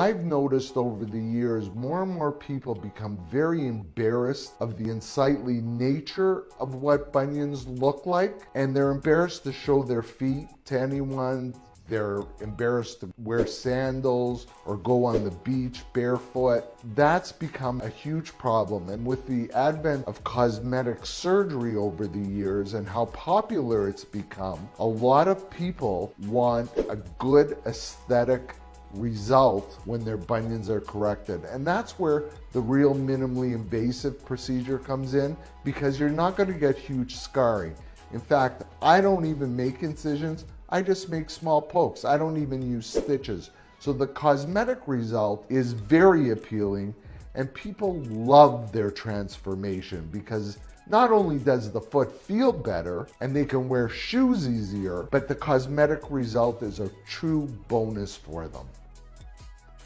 I've noticed over the years more and more people become very embarrassed of the unsightly nature of what bunions look like, and they're embarrassed to show their feet to anyone. They're embarrassed to wear sandals or go on the beach barefoot. That's become a huge problem. And with the advent of cosmetic surgery over the years and how popular it's become, a lot of people want a good aesthetic result when their bunions are corrected. And that's where the real minimally invasive procedure comes in because you're not going to get huge scarring. In fact, I don't even make incisions. I just make small pokes. I don't even use stitches. So the cosmetic result is very appealing and people love their transformation because not only does the foot feel better and they can wear shoes easier, but the cosmetic result is a true bonus for them.